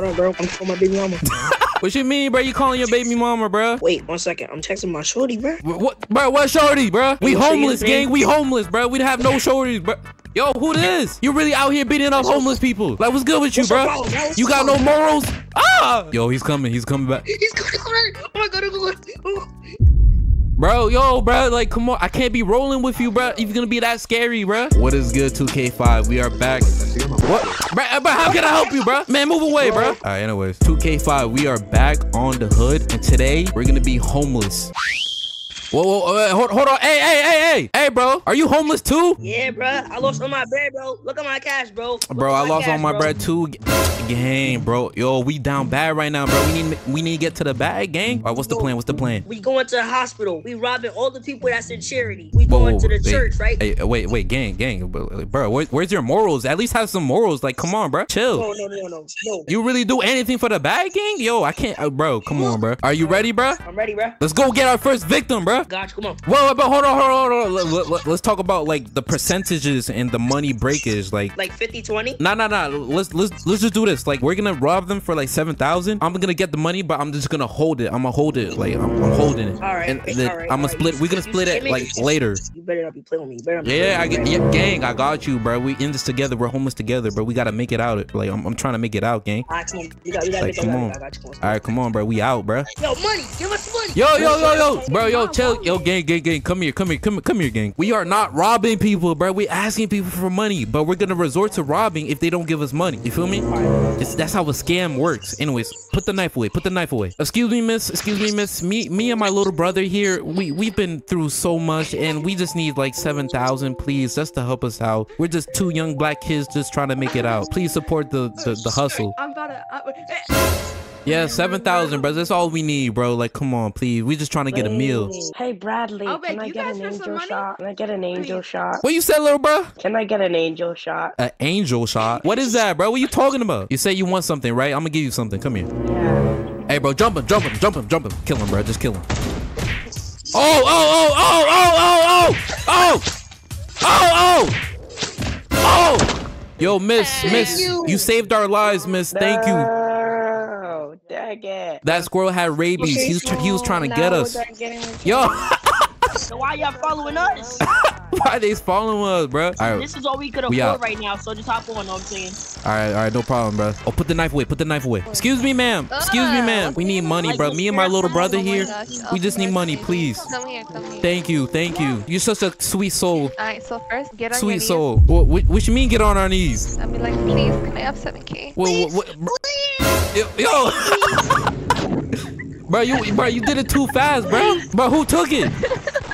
Hold on, bro. I'm calling my baby mama. What you mean, bro? You calling your baby mama, bro? Wait, one second. I'm texting my shorty, bro. What, what bro? What shorty, bro? We What's homeless, gang. We homeless, bro. We have no shorties, bro. Yo, who this? You really out here beating up homeless people? Like, what's good with you, bro? problem, bro? What's You got no morals? Ah! Yo, he's coming. He's coming back. He's already. Oh my god, oh my god. Oh. Bro, yo, bro, like, come on. I can't be rolling with you, bro. If you're gonna be that scary, bro. What is good, 2K5? We are back. What? Bro, uh, bro, how can I help you, bro? Man, move away, bro. All right, anyways. 2K5, we are back on the hood. And today, we're gonna be homeless. Whoa, whoa, whoa, hold, hold on. Hey, hey, hey, hey. Hey, bro. Are you homeless too? Yeah, bro. I lost all my bread, bro. Look at my cash, bro. Look Bro, I lost all my bro. bread too. Gang, bro. Yo, we down bad right now, bro. We need we need to get to the bag, gang. All right, what's the plan? What's the plan? We going to the hospital. We robbing all the people that's in charity. We going whoa, to the wait, church, right? Hey, wait, wait, gang, gang, bro. bro where, where's your morals? At least have some morals. Like, come on, bro. Chill. No, no, no, no, no. You really do anything for the bag, gang? Yo, I can't, uh, bro. Come on, bro. Are you ready, bro? I'm ready, bro. Let's go get our first victim, bro. Gotcha, come on. Whoa, but hold on, hold on, hold on. Let, let, let, let's talk about like the percentages and the money breakage. Like, Like 50, 20? Nah, nah, nah. Let's let's let's just do this. Like, we're gonna rob them for like seven thousand. I'm gonna get the money, but I'm just gonna hold it. I'm gonna hold it. Like, I'm, I'm holding it. All right, And the- all right, I'm gonna right. split. You- We're gonna you split it like later. You better not be playing with me. You better Yeah, I playing get, me, yeah, gang. I got you, bro. We in this together. We're homeless together, bro. We gotta make it out. Like, I'm, I'm trying to make it out, gang. All right, come on. You got, you got Like, to come make on. I got you. Come on. All right, come on, bro. We out, bro. Yo, money. Give us money. Yo, yo, yo, yo, bro, yo, chill, yo, gang, gang, gang, come here, come here, come, come here, gang. We are not robbing people, bro. We're asking people for money, but we're gonna resort to robbing if they don't give us money. You feel me? It's, that's how a scam works. Anyways, put the knife away. Put the knife away. Excuse me, miss. Excuse me, miss. Me, me, and my little brother here. We we've been through so much, and we just need like seven thousand, please, just to help us out. We're just two young black kids just trying to make it out. Please support the the, the hustle. I'm about to. Uh, I, Yeah, seven thousand, bro. That's all we need, bro. Like, come on, please. We just trying to get a meal. Hey Bradley, Oh, wait, can I get an angel shot? Can I get an angel shot? What you said, little bro? Can I get an angel shot? An angel shot? What is that, bro? What you talking about? You say you want something, right? I'm gonna give you something. Come here. Yeah. Hey, bro, jump him, jump him, jump him, jump him. Kill him, bro. Just kill him. Oh, oh, oh, oh, oh, oh, oh, oh, oh, oh. Oh. Yo, miss, miss, you saved our lives, miss. Thank you. No, dang it. That squirrel had rabies. He was, he was trying to get us. Yo, So why y'all following us? why they following us, bro? All right, This is all we could afford out. right now, so just hop on, know what I'm saying? all right, all right, no problem, bro. Oh, put the knife away. Put the knife away. Excuse me, ma'am. Excuse me, ma'am. We need money, bro. Me and my little brother here. Oh we just need money, please. Come here, come here. Thank you, thank you. You're such a sweet soul. Alright, so first, get on your Sweet knees. soul. What, what, what you mean get on our knees? I'll be like, please, can I have 7k? What, what, what, bro, yo, yo. Bro, you, bro, you did it too fast, bro. Bro, who took it?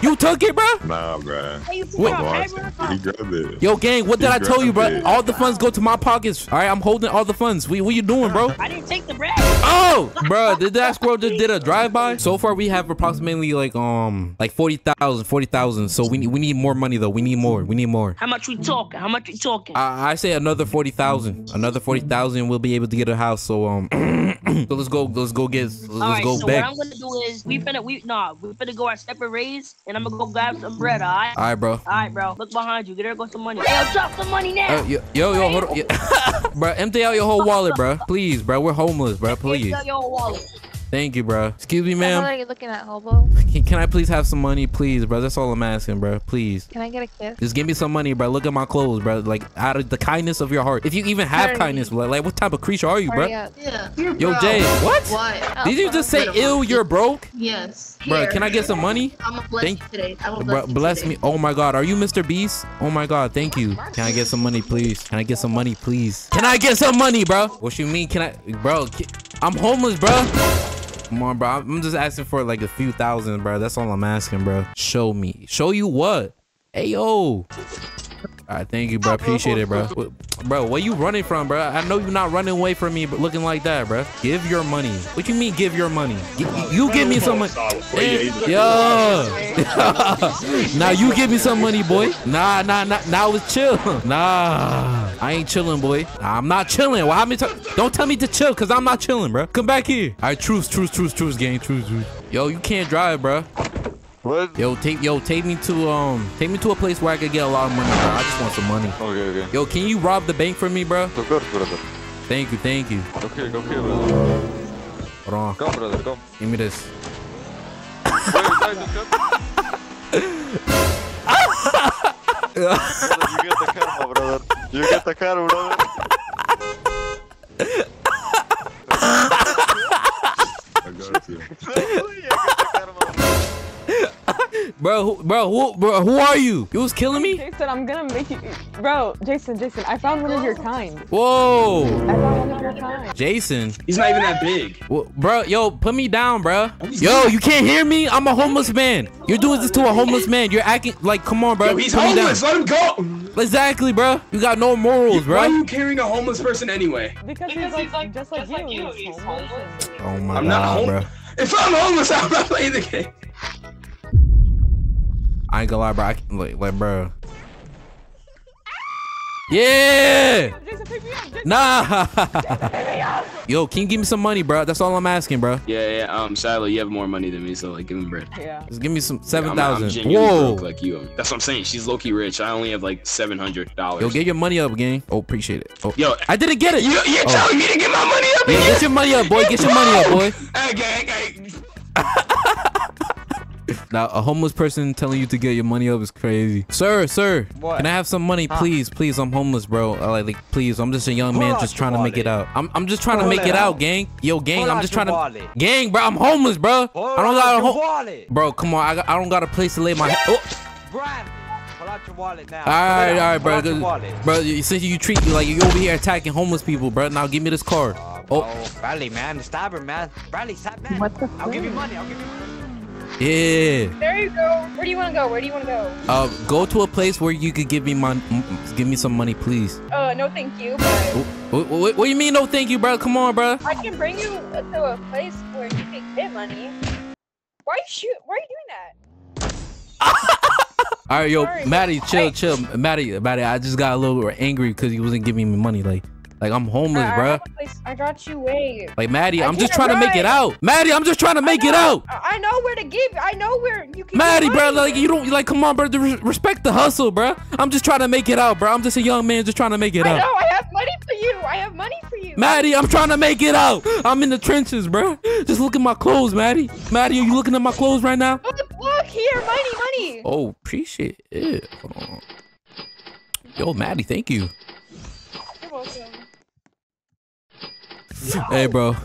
You took it, bro? Nah, bruh. Hey, you Wait. from Boss, Hyper? he grabbed it. Yo, gang, what did I tell you, bro? It. All the funds go to my pockets. All right, I'm holding all the funds. What, what you doing, bro? I didn't take the bread. Oh, bro, did that squirrel just did a drive-by? So far, we have approximately like um like 40,000, 40,000. So we need we need more money though. We need more. We need more. How much we talking? How much we talking? I, I say another 40,000. Another 40,000 we'll be able to get a house. So um so let's go let's go get let's, all right, go so back. what I'm gonna do is we finna we nah we finna go our separate ways, and I'm gonna go grab some bread. All right. All right, bro. All right, bro. Look behind you. Get her go some money. Yo, drop some money now. Uh, yo, yo, yo, hold on. Bro, empty out your whole wallet, bro. Please, bro. We're homeless, bro. Please. Get your wallet. Thank you, bro. Excuse me, What ma'am. are you looking at, hobo? Can, can I please have some money, please, bro? That's all I'm asking, bro. Please. Can I get a kiss? Just give me some money, bro. Look at my clothes, bro. Like out of the kindness of your heart. If you even have Hurry. kindness, like, like what type of creature are you, Hurry bro? up. Yeah. Yo, Jay, what? What? Oh, Did you just say ill? You're broke, Yes. bro. Can I get some money? I'm gonna bless Thank- you today. I'm gonna Bro, bless, you bless today. me. Oh my God, are you Mr. Beast? Oh my God, thank you. Can I get some money, please? Can I get some money, please? Can I get some money, bro? What you mean? Can I, bro? I'm homeless, bro. Come on, bro. I'm just asking for like a few thousand, bro. That's all I'm asking, bro. Show me. Show you what? Hey, yo. All right, thank you, bro. Appreciate it, bro. What- Bro, where you running from, bro? I know you're not running away from me, but looking like that, bro. Give your money. What you mean, give your money? You give me some money. Eh, Yo. now you give me some money, boy. Nah, nah, nah. Now it's chill. Nah, I ain't chilling, boy. I'm not chilling. How many times? Don't tell me to chill, cause I'm not chilling, bro. Come back here. All right, truce, truce, truce, truce, gang, truce, truce. Yo, you can't drive, bro. What? Yo, take yo, take me to um, take me to a place where I could get a lot of money, bro. I just want some money. Okay, okay. Yo, can you rob the bank for me, bro? Of course, brother. Thank you, thank you. Go kill, go kill, brother. Hold on. Come, brother, come. Give me this. Brother, you get the karma, brother. You get the karma, brother. I got you. Bro, who, bro, who, bro, who are you? You was killing me? Jason, I'm gonna make you. Bro, Jason, Jason, I found one of your kind. Whoa. I found one of your kind. Jason. He's not even that big. Wha- Bro, yo, put me down, bro. Yo, you can't hear me? I'm a homeless man. You're doing this to a homeless man. You're acting like, come on, bro. Yo, he's put me down. homeless. Let him go. Exactly, bro. You got no morals, bro. Why are you carrying a homeless person anyway? Because, he's, like, just like you. He's homeless. Oh my I'm not god, home- bro. If I'm homeless, I'm not playing the game. I ain't gonna lie, bro. I can, like, like, bro. Yeah. Jason, pick me up. Jason. Nah. Yo, can you give me some money, bro? That's all I'm asking, bro. Yeah, yeah. Um, sadly, you have more money than me, so like, give him bread. Yeah. Just give me some I'm, I'm Whoa. broke like you. That's what I'm saying. She's low key rich. I only have like seven hundred dollars. Yo, get your money up, gang. Oh, appreciate it. Oh, Yo, I didn't get it. you, you're Oh. telling me to get my money up Yeah, get your money up, boy. Get your money up, boy. Okay, okay. Now, a homeless person telling you to get your money up is crazy. Sir, sir, What? can I have some money, please? Please, I'm homeless, bro. I like, like, please, I'm just a young man out just trying to make it out. I'm, I'm just trying to make it it out, out. gang. Yo, gang, Pull I'm just trying to. wallet. Gang, bro, I'm homeless, bro. Pull I don't got a home. wallet. Bro, come on, I, got, I don't got a place to lay my head. Oh. Brand. Pull out your wallet now. All right, all right, Pull bro. out your Bro, you- since you treat you like you over here attacking homeless people, bro. Now give me this card. Oh, Oh. oh, Bradley, man. stop her, man. Bradley, stop, man. What the I'll give you money. I'll give you money. Yeah. There you go. Where do you want to go? Where do you want to go? Uh, go to a place where you could give me mon- give me some money, please. Uh, no, thank you. But What, what, what do you mean? No, thank you, bro. Come on, bro. I can bring you to a place where you can get money. Why are you shoot? Why are you doing that? All right, yo, Sorry. Maddie, chill, chill, Maddie, Maddie. I just got a little angry because he wasn't giving me money. Like, like I'm homeless, I, I, bro. have a place- I got you. Wait. Like, Maddie, I I'm just trying to make it out. Maddie, I'm just trying to make I it out. I I know where to give. I know where you can. Maddie, bro, like you don't like. Come on, bro. Respect the hustle, bro. I'm just trying to make it out, bro. I'm just a young man, just trying to make it I out. know. I have money for you. I have money for you. Maddie, I'm trying to make it out. I'm in the trenches, bro. Just look at my clothes, Maddie. Maddie, are you looking at my clothes right now? Look, look here, money, money. Oh, appreciate it. Yo, Maddie, thank you. Hey, bro.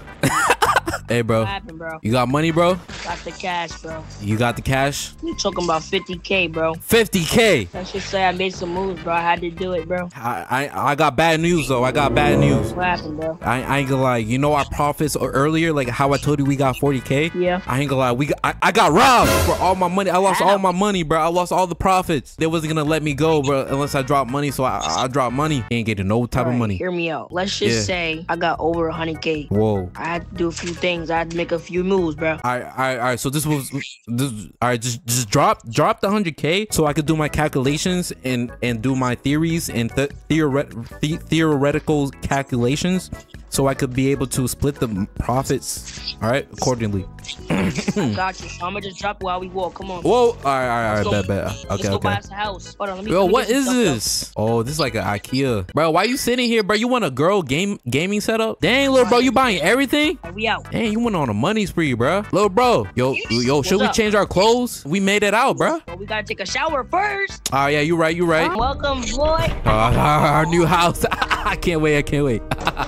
Hey, bro. What happened, bro? You got money, bro? Got the cash, bro. You got the cash? You talking about 50k, bro? 50k. Let's just say I made some moves, bro. I had to do it, bro. I, I I got bad news though. I got bad news. What happened, bro? I, I ain't gonna lie. You know our profits earlier, like how I told you we got 40k. Yeah. I ain't gonna lie. We got, I, I got robbed for all my money. I lost all my money, bro. I lost all the profits. They wasn't gonna let me go, bro, unless I dropped money. So I I dropped money. Ain't getting no type of money. Hear me out. Let's just Yeah. say I got over 100k. Whoa. I had to do a few things. I had to make a few moves, bro. All right, all right, all right. So this was, this, all right. Just, just drop, drop the hundred k, so I could do my calculations and and do my theories and th- theoret- the- theoretical calculations, so I could be able to split the profits. All right, accordingly. I got you. So I'm gonna just drop while we walk. Come on. Whoa! All right, all right, all right. Bet, bet. Let's Okay, go buy okay. us a house. Hold on. Let me. Yo, let me what is some stuff, though. this? Oh, this is like an IKEA, bro. Why you sitting here, bro? You want a girl game gaming setup? Dang, little bro, you buying everything? We out. Dang, you went on a money spree, bro. Little bro, yo, yo, should we up? change our clothes? We made it out, bro. But we gotta take a shower first. Oh yeah, you right, you right. Welcome, boy. Uh, our new house. I can't wait. I can't wait.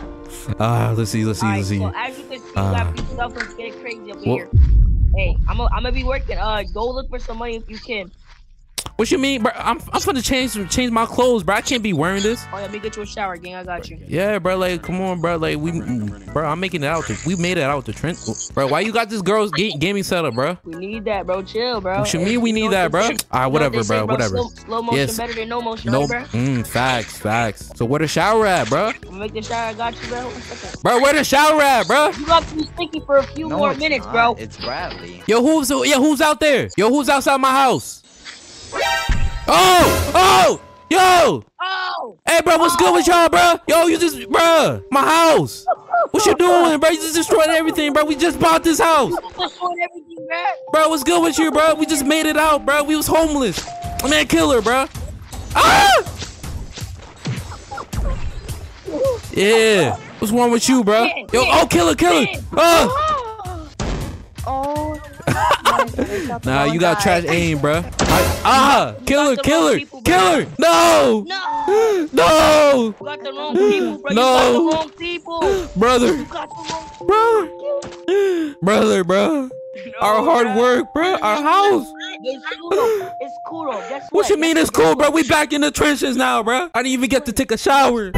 uh, let's see. Let's see. Alright, Let's see. so as you can see, we Uh, got people stuff that's getting crazy up Well- here. Hey, I'm gonna be working. Uh, go look for some money if you can. What you mean, bro? I'm I'm finna change change my clothes, bro. I can't be wearing this. Oh yeah, let me get you a shower, gang. I got you. Yeah, bro. Like, come on, bro. Like, we, bro. I'm making it out. To, we made it out to Trent, bro. Why you got this girl's ga- gaming setup, bro? We need that, bro. Chill, bro. What you mean we need that, bro? they All say- right, you know whatever, what they say, bro. Whatever. Slow, slow motion Yes. better than no motion, No, right, bro? mm, facts, facts. So where the shower at, bro? I'm make the shower. I got you, bro. Bro, where the shower at, bro? You got to be stinky for a few No, more minutes, not. bro. It's Bradley. Yo, who's yeah, who's out there? Yo, who's outside my house? Oh, oh, yo, Oh, hey, bro, what's good with y'all, bro? Yo, you just, bro, my house. What you doing, bro? You just destroyed everything, bro. We just bought this house, everything, bro. bro. What's good with you, bro? We just made it out, bro. We was homeless. Man, killer, bro. Ah! Yeah. What's wrong with you, bro? Yo, oh, killer, killer. yeah. Oh, Oh. my God, I shot the nah, you got guy. trash aim, bro. Ah, killer, the wrong killer, people, bro. killer. No, No, no, you got the wrong people, bro. No. You got the wrong people. brother, You got the wrong bro, brother, bro. Our hard bruh. work, bro. Our house. It's cool. It's cool. Guess what? What you mean it's cool, bro? We back in the trenches now, bro. I didn't even get to take a shower.